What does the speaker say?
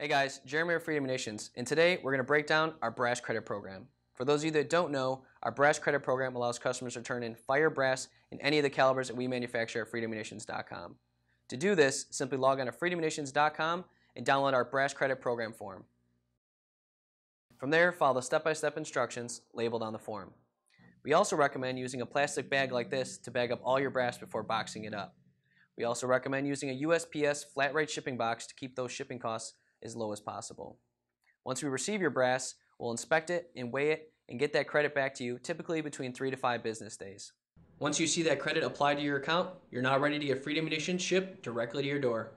Hey guys, Jeremy of Freedom Munitions, and today we're going to break down our brass credit program. For those of you that don't know, our brass credit program allows customers to turn in fire brass in any of the calibers that we manufacture at freedommunitions.com. To do this, simply log on to freedommunitions.com and download our brass credit program form. From there, follow the step-by-step instructions labeled on the form. We also recommend using a plastic bag like this to bag up all your brass before boxing it up. We also recommend using a USPS flat rate shipping box to keep those shipping costs as low as possible. Once we receive your brass, we'll inspect it and weigh it and get that credit back to you typically between three to five business days. Once you see that credit applied to your account, you're now ready to get Freedom Munitions shipped directly to your door.